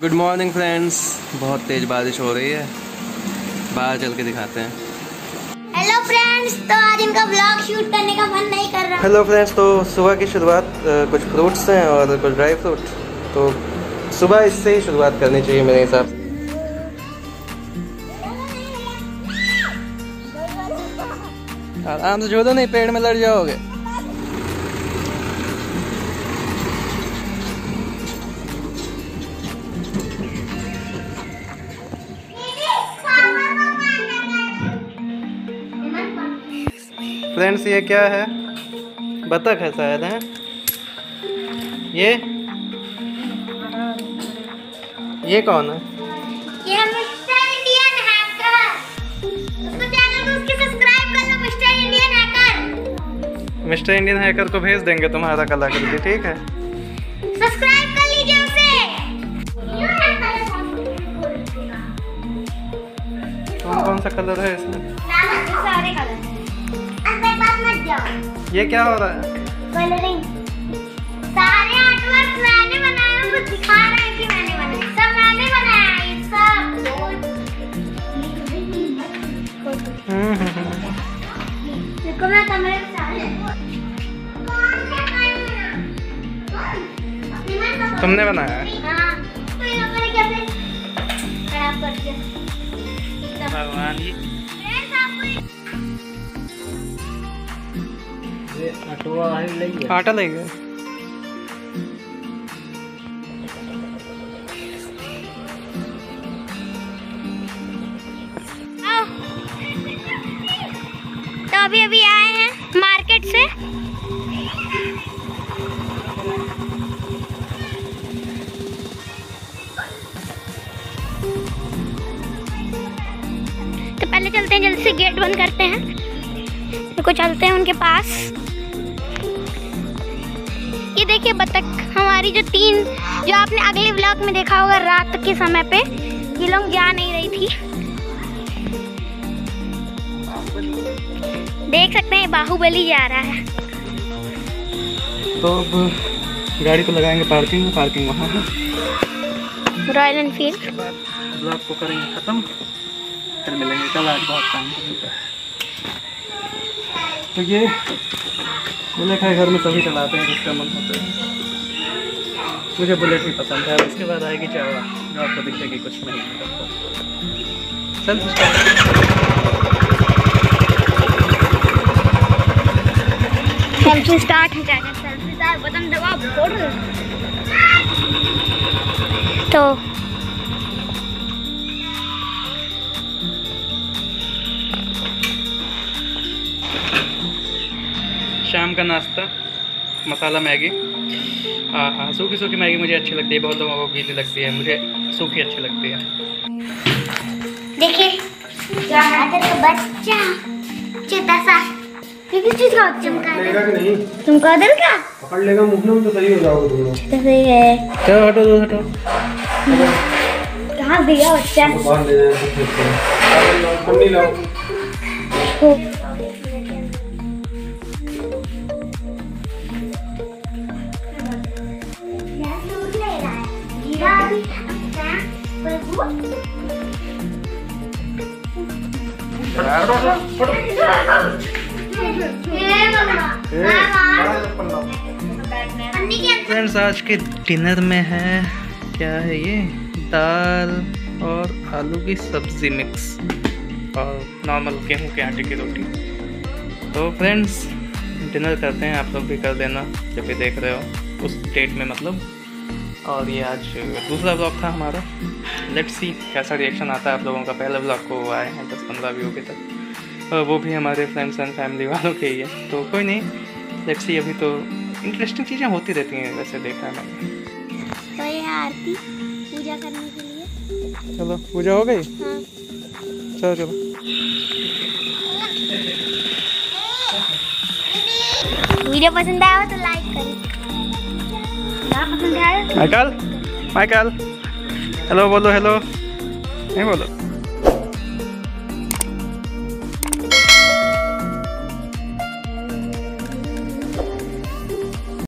Good morning friends बहुत तेज बारिश हो रही है। बाहर चल के दिखाते हैं। हेलो फ्रेंड्स तो आज इनका ब्लॉग शूट करने का मन नहीं कर रहा। हेलो फ्रेंड्स तो सुबह की शुरुआत कुछ फ्रूट्स हैं और कुछ ड्राई फ्रूट तो सुबह इससे ही शुरुआत करनी चाहिए मेरे हिसाब से। आराम से जो दो नहीं पेड़ में लड़ जाओगे। फ्रेंड्स ये क्या है? बतख है शायद है? ये? ये कौन है? ये मिस्टर इंडियन हैकर उसको चैनल को उसके सब्सक्राइब कर लो mister Indian hacker mister Indian hacker को भेज देंगे तुम्हारा कलाकृति ठीक है? सब्सक्राइब कर लीजिए उसे। कौन कौन सा कलर है इसमें? सारे कलर। जाओ ये क्या हो रहा है? कलरिंग सारे आर्टवर्क मैंने बनाए हैं वो दिखा रहे हैं कि मैंने बनाए। सब मैंने बनाया है ये सब। हम्म, हम्म, हम्म। देखो मैं कमरे में सारे तुमने बनाया है? हाँ। तो ये लोगों कैसे खराब कर दिया भगवान जी। आटा ले गए तो अभी अभी आए हैं मार्केट से। तो पहले चलते हैं, जल्दी से गेट बंद करते हैं। देखो चलते हैं उनके पास। देखिए बतख हमारी जो तीन जो आपने अगले ब्लॉग में देखा होगा रात के समय पे ये लोग जा नहीं रही थी। देख सकते हैं बाहुबली जा रहा है। तो अब गाड़ी को लगाएँगे पार्किंग पार्किंग वहाँ है। रॉयल एनफील्ड ब्लॉग को करेंगे ख़त्म। फिर मिलेंगे कल आज बहुत काम तो ये बुलेट है घर में सभी चलाते हैं, जिसका मन होता है। मुझे बुलेट ही पसंद है उसके बाद आएगी चावा, जो आपको दिखेगी कुछ महीने तक सेल्फ स्टार्ट है जाकर सेल्फी बटन दबाओ तो का नाश्ता मसाला मैगी। हाँ हाँ सूखी सूखी मैगी मुझे अच्छी लगती है बहुत लोगों को गीली लगती है मुझे सूखी अच्छी लगती है। देखिए तो बच्चा छोटा सा। किस चीज़ का चमका लेगा कि नहीं? चमकादड़ पकड़ लेगा मुँह में तो सही हो जाओगे दोनों। सही है। चलो हटो दो हटो। कहाँ दिया बच्चा? तो बाँध देना है। फ्रेंड्स आज के डिनर में है, क्या है ये? दाल और आलू की सब्ज़ी मिक्स और नॉर्मल गेहूँ के आटे की रोटी। तो फ्रेंड्स डिनर करते हैं, आप लोग भी कर देना, जब भी देख रहे हो, उस डेट में मतलब और ये आज दूसरा ब्लॉग था हमारा। लेट्स सी कैसा रिएक्शन आता है आप लोगों का। पहले ब्लॉग को आए हैं दस पंद्रह व्यू के तक। वो भी हमारे फ्रेंड्स एंड फैमिली वालों के ही है। तो कोई नहीं लेट्स सी अभी तो इंटरेस्टिंग चीज़ें होती रहती हैं वैसे देखा है मैंने। तो ये आरती पूजा करने के लिए। चलो पूजा हो गई? हाँ। चलो चलो। वीडियो पसंद आया हो तो लाइक करें। माइकल माइकल हेलो बोलो हेलो नहीं बोलो।